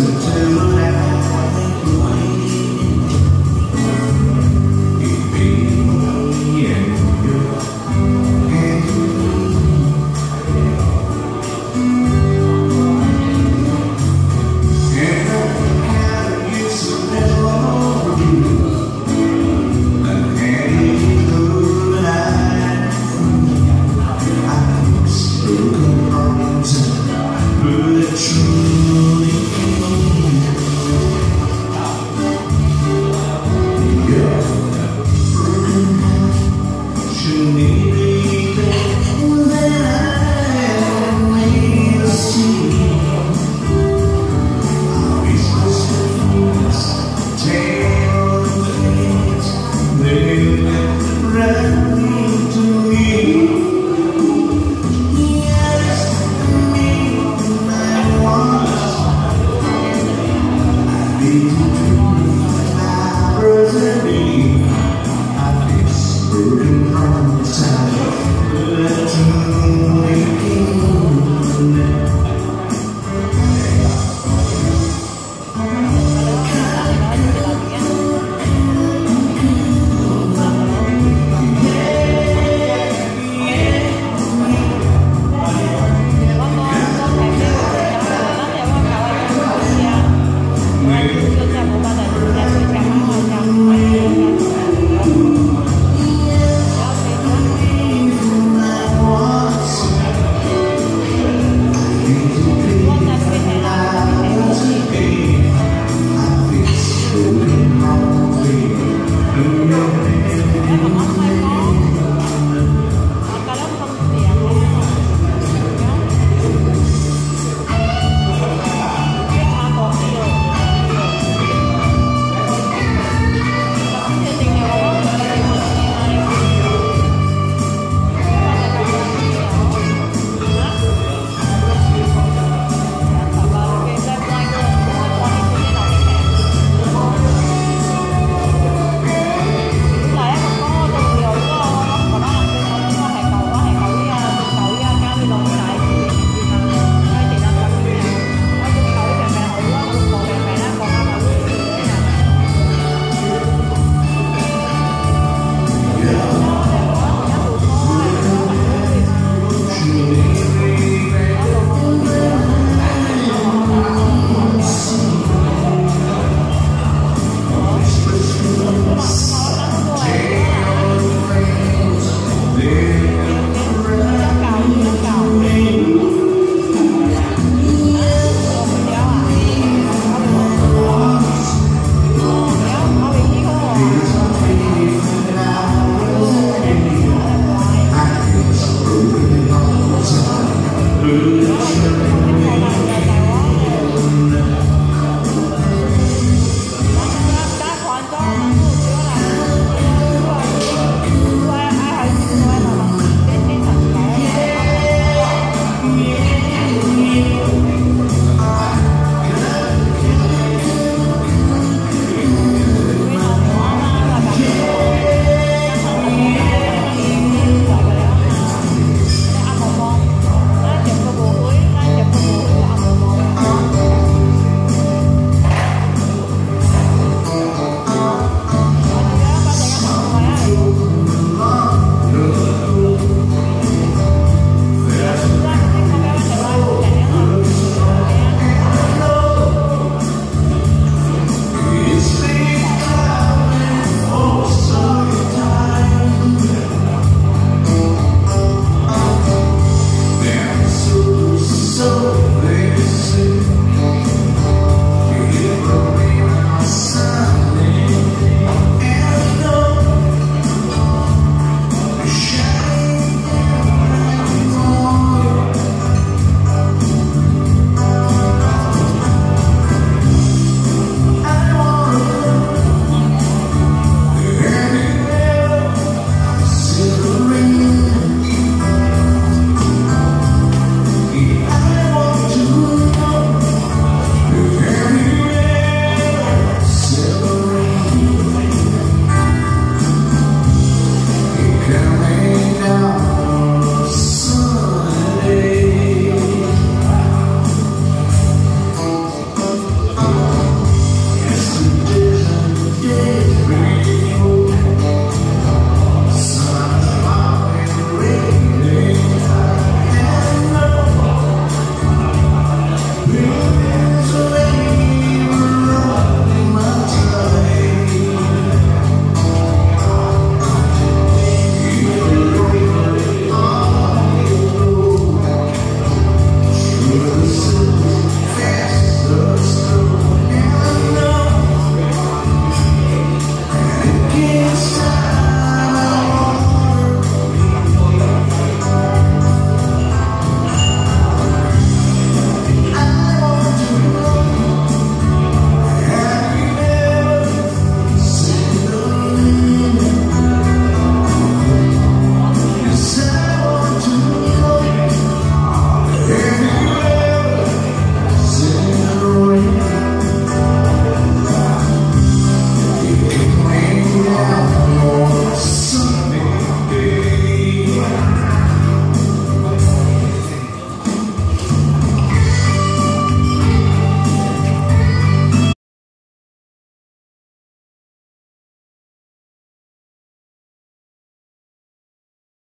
September